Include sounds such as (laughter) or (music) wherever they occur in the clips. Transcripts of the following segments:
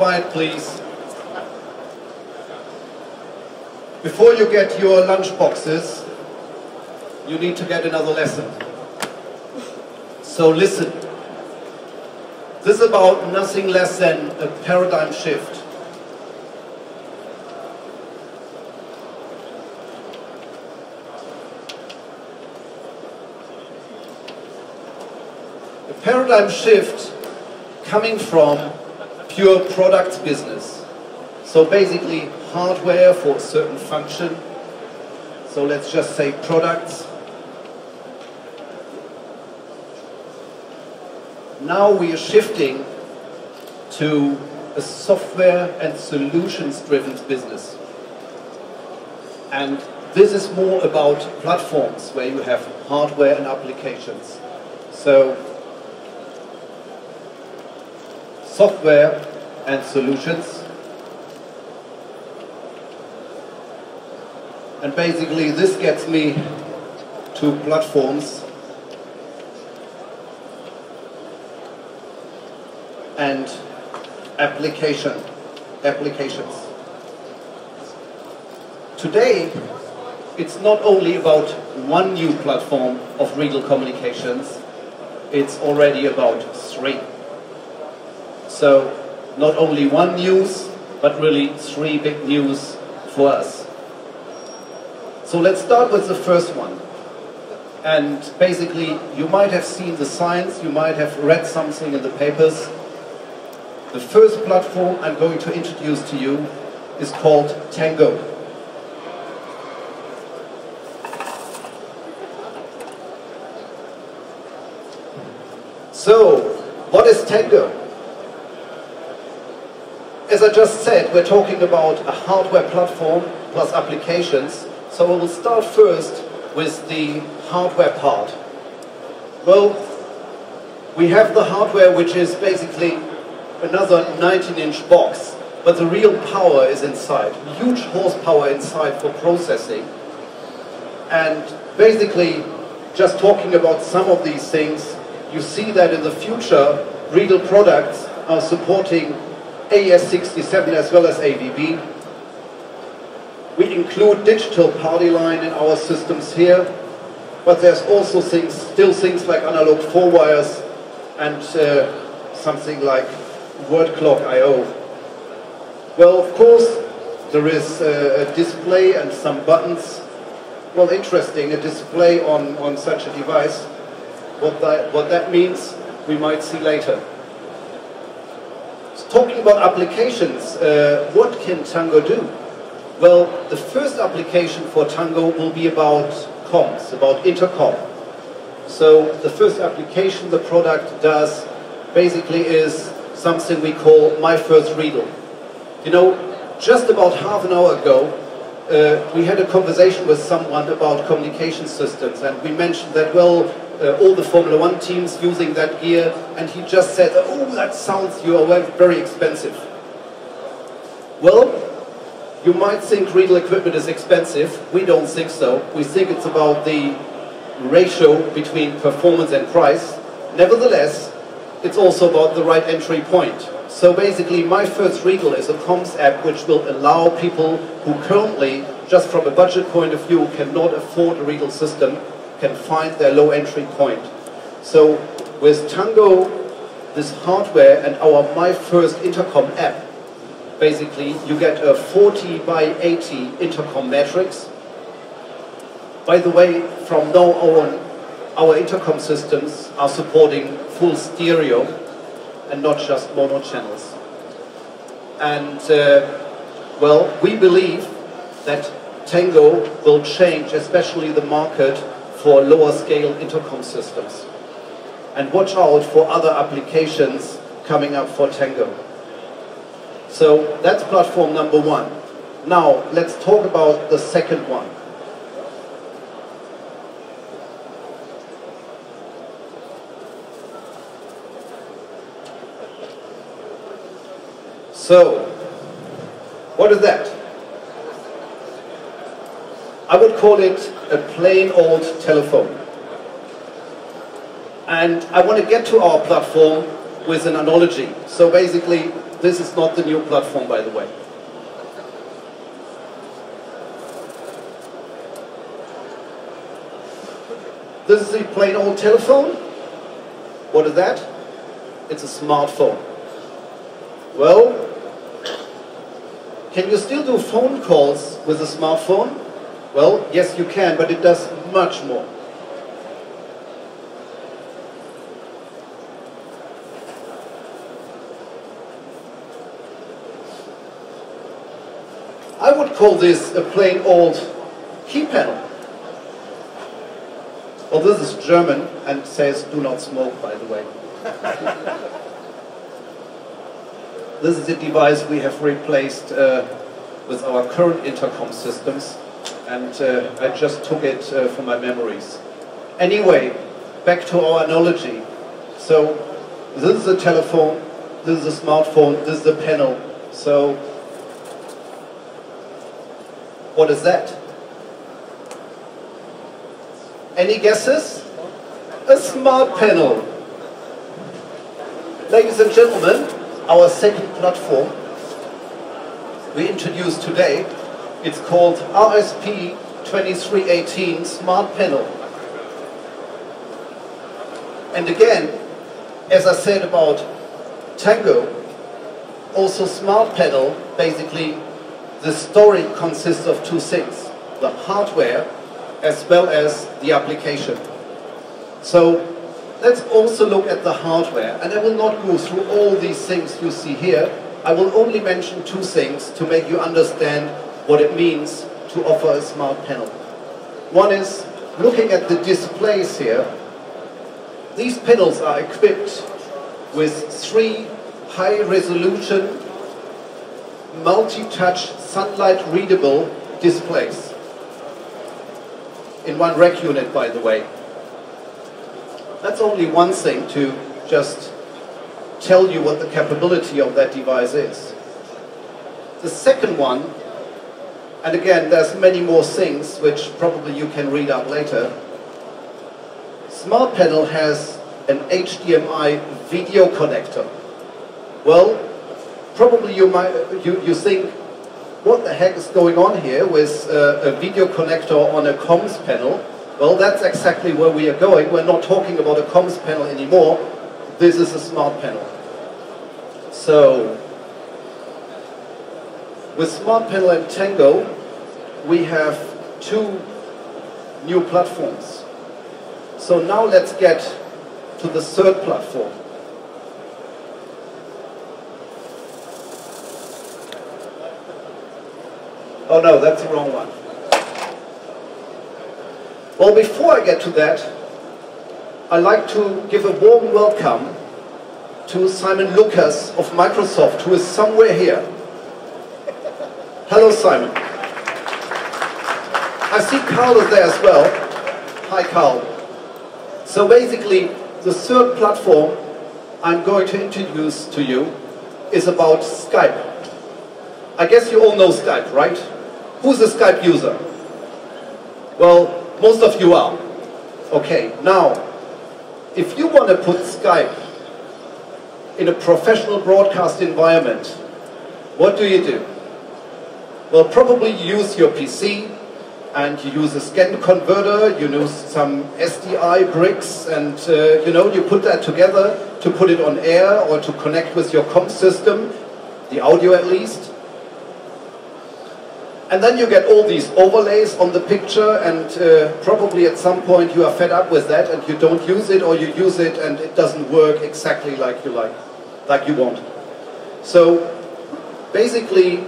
Quiet please. Before you get your lunch boxes, you need to get another lesson. So listen. This is about nothing less than a paradigm shift. A paradigm shift coming from pure product business. So basically hardware for a certain function. So let's just say products. Now we are shifting to a software and solutions driven business. And this is more about platforms where you have hardware and applications. So software and solutions. And basically this gets me to platforms and application applications. Today it's not only about one new platform of Riedel Communications, it's already about three. So not only one news, but really three big news for us. So let's start with the first one. And basically, you might have seen the signs, you might have read something in the papers. The first platform I'm going to introduce to you is called Tango. So, what is Tango? As I just said, we're talking about a hardware platform plus applications. So we'll start first with the hardware part. Well, we have the hardware which is basically another 19-inch box, but the real power is inside. Huge horsepower inside for processing. And basically, just talking about some of these things, you see that in the future, Riedel products are supporting AES67 as well as AVB. We include digital party line in our systems here, but there's also things, still things like analog four wires and uh, something like word clock I.O. Well, of course, there is uh, a display and some buttons. Well, interesting, a display on, on such a device. What that, what that means, we might see later talking about applications, uh, what can Tango do? Well, the first application for Tango will be about comms, about intercom. So the first application the product does basically is something we call My First Riedel. You know, just about half an hour ago, uh, we had a conversation with someone about communication systems, and we mentioned that, well, uh, all the Formula One teams using that gear, and he just said, oh, that sounds, you are very expensive. Well, you might think Riedel equipment is expensive. We don't think so. We think it's about the ratio between performance and price. Nevertheless, it's also about the right entry point. So basically, My First Riedel is a comms app which will allow people who currently, just from a budget point of view, cannot afford a Riedel system, can find their low entry point. So with Tango, this hardware and our My First Intercom app, basically you get a 40 by 80 intercom matrix. By the way, from now on, our intercom systems are supporting full stereo and not just mono channels. And uh, well, we believe that Tango will change, especially the market for lower scale intercom systems. And watch out for other applications coming up for Tango. So that's platform number one. Now, let's talk about the second one. So, what is that? I would call it a plain old telephone. And I want to get to our platform with an analogy. So basically, this is not the new platform, by the way. This is a plain old telephone. What is that? It's a smartphone. Well, can you still do phone calls with a smartphone? Well, yes you can, but it does much more. I would call this a plain old key panel. Well, this is German and says do not smoke, by the way. (laughs) this is a device we have replaced uh, with our current intercom systems and uh, I just took it uh, from my memories. Anyway, back to our analogy. So this is a telephone, this is a smartphone, this is a panel. So what is that? Any guesses? A smart panel. Ladies and gentlemen, our second platform we introduced today, it's called RSP 2318 Smart Panel. And again, as I said about Tango, also Smart Panel basically the story consists of two things, the hardware as well as the application. So let's also look at the hardware, and I will not go through all these things you see here. I will only mention two things to make you understand what it means to offer a smart panel. One is, looking at the displays here, these panels are equipped with three high-resolution, multi-touch sunlight readable displays. In one rack unit, by the way. That's only one thing to just tell you what the capability of that device is. The second one, and again, there's many more things which probably you can read up later. Smart Panel has an HDMI video connector. Well, probably you might you, you think what the heck is going on here with uh, a video connector on a comms panel? Well, that's exactly where we are going. We're not talking about a comms panel anymore. This is a smart panel. So, with Smart Panel and Tango, we have two new platforms. So now let's get to the third platform. Oh no, that's the wrong one. Well, before I get to that, I'd like to give a warm welcome to Simon Lucas of Microsoft, who is somewhere here. Hello, Simon. I see Carl is there as well. Hi, Carl. So basically, the third platform I'm going to introduce to you is about Skype. I guess you all know Skype, right? Who's a Skype user? Well, most of you are. Okay, now, if you want to put Skype in a professional broadcast environment, what do you do? Well, probably use your PC and you use a scan converter, you use some SDI bricks and uh, you know, you put that together to put it on air or to connect with your comp system, the audio at least. And then you get all these overlays on the picture and uh, probably at some point you are fed up with that and you don't use it or you use it and it doesn't work exactly like you like, like you want. So basically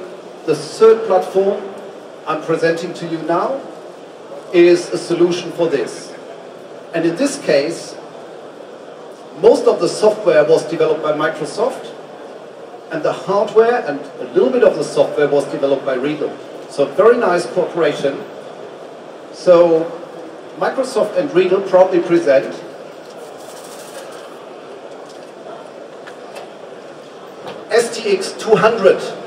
the third platform I'm presenting to you now is a solution for this. And in this case, most of the software was developed by Microsoft and the hardware and a little bit of the software was developed by Riedel. So very nice cooperation. So Microsoft and Riedel proudly present STX 200.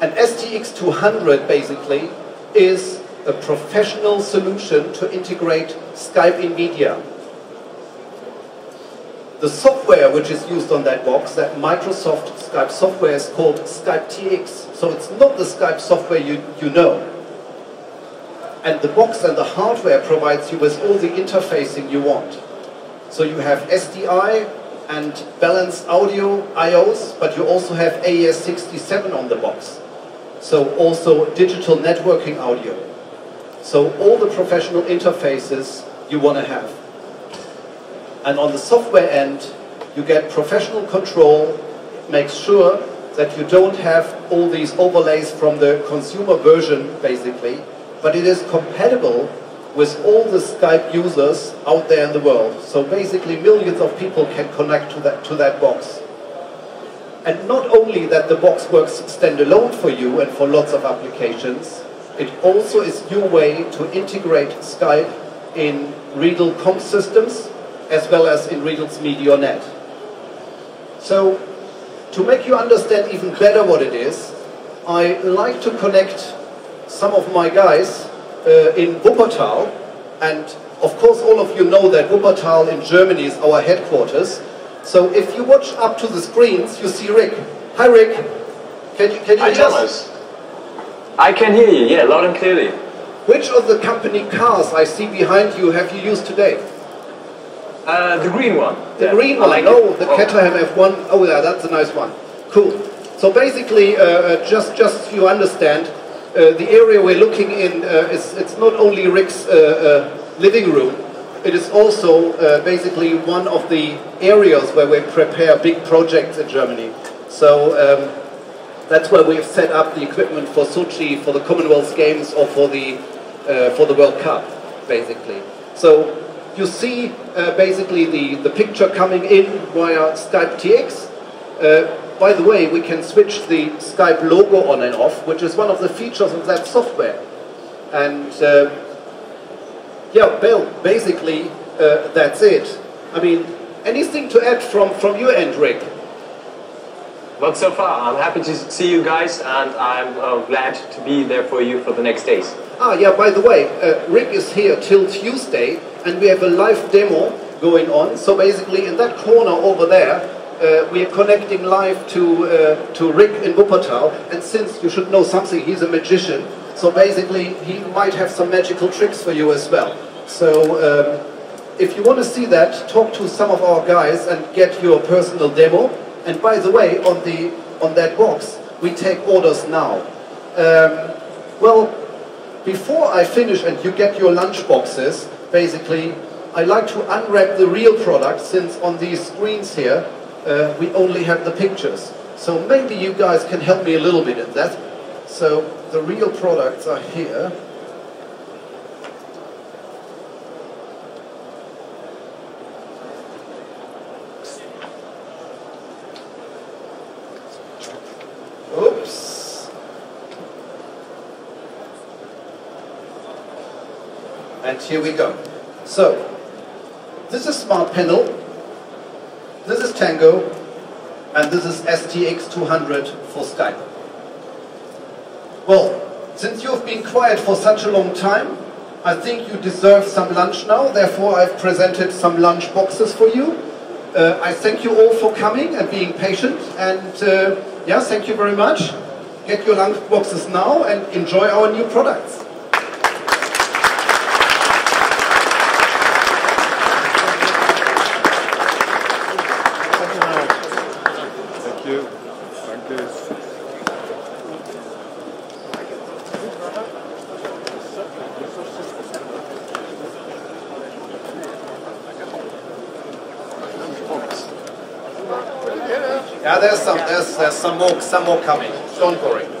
And STX 200 basically is a professional solution to integrate Skype in media. The software which is used on that box, that Microsoft Skype software is called Skype TX. So it's not the Skype software you, you know. And the box and the hardware provides you with all the interfacing you want. So you have SDI and balanced audio IOs, but you also have AES67 on the box. So also digital networking audio. So all the professional interfaces you want to have. And on the software end, you get professional control, makes sure that you don't have all these overlays from the consumer version, basically, but it is compatible with all the Skype users out there in the world. So basically millions of people can connect to that, to that box. And not only that the box works standalone for you and for lots of applications, it also is your way to integrate Skype in Riedel com systems as well as in Riedel's MediorNet. So to make you understand even better what it is, I like to connect some of my guys uh, in Wuppertal, and of course all of you know that Wuppertal in Germany is our headquarters. So if you watch up to the screens, you see Rick. Hi Rick, can you, can you Hi hear Thomas. Us? I can hear you, yeah, loud and clearly. Which of the company cars I see behind you have you used today? Uh, the green one. The yeah, green one, like no, the oh. Caterham F1. Oh yeah, that's a nice one. Cool. So basically, uh, uh just just so you understand, uh, the area we're looking in uh, is it's not only Rick's uh, living room, it is also basically one of the areas where we prepare big projects in Germany. So um, that's where we've set up the equipment for Sochi, for the Commonwealth Games, or for the for the World Cup, basically. So you see uh, basically the, the picture coming in via Skype TX. Uh, by the way, we can switch the Skype logo on and off, which is one of the features of that software. And uh, yeah, Bill, basically uh, that's it. I mean, anything to add from, from your end, Rick? Not so far. I'm happy to see you guys, and I'm uh, glad to be there for you for the next days. Ah, yeah, by the way, uh, Rick is here till Tuesday, and we have a live demo going on. So basically, in that corner over there, uh, we are connecting live to, uh, to Rick in Wuppertal, and since you should know something, he's a magician, so basically he might have some magical tricks for you as well. So um, if you want to see that, talk to some of our guys and get your personal demo. And by the way, on, the, on that box, we take orders now. Um, well, before I finish and you get your lunch boxes, basically, I like to unwrap the real product since on these screens here, uh, we only have the pictures. So maybe you guys can help me a little bit in that. So the real products are here. Oops. And here we go. So, this is Smart Panel. This is Tango, and this is STX200 for Skype. Well, since you've been quiet for such a long time, I think you deserve some lunch now, therefore I've presented some lunch boxes for you. Uh, I thank you all for coming and being patient, and uh, yeah, thank you very much. Get your lunch boxes now and enjoy our new products. Yeah, there's some, there's, there's some more, some more coming. Don't worry.